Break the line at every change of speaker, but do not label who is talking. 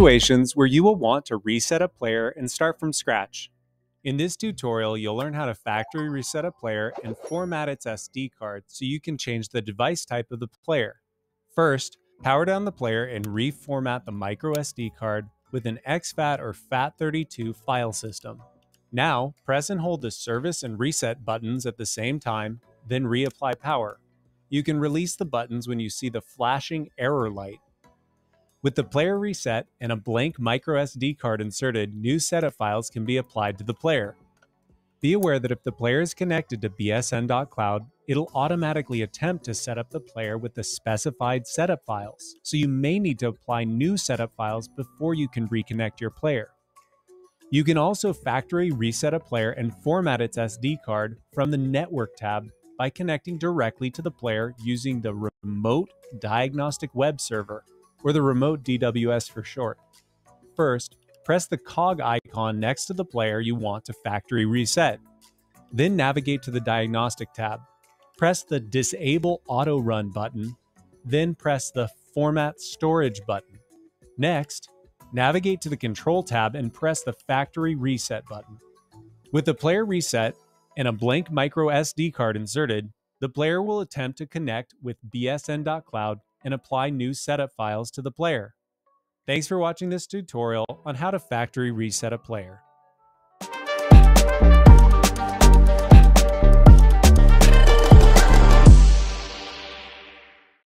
situations where you will want to reset a player and start from scratch. In this tutorial, you'll learn how to factory reset a player and format its SD card so you can change the device type of the player. First, power down the player and reformat the micro SD card with an exFAT or FAT32 file system. Now, press and hold the service and reset buttons at the same time, then reapply power. You can release the buttons when you see the flashing error light with the player reset and a blank microSD card inserted, new setup files can be applied to the player. Be aware that if the player is connected to bsn.cloud, it'll automatically attempt to set up the player with the specified setup files, so you may need to apply new setup files before you can reconnect your player. You can also factory reset a player and format its SD card from the Network tab by connecting directly to the player using the Remote Diagnostic Web Server or the remote DWS for short. First, press the cog icon next to the player you want to factory reset. Then navigate to the Diagnostic tab. Press the Disable Auto Run button, then press the Format Storage button. Next, navigate to the Control tab and press the Factory Reset button. With the player reset and a blank micro SD card inserted, the player will attempt to connect with bsn.cloud and apply new setup files to the player. Thanks for watching this tutorial on how to factory reset a player.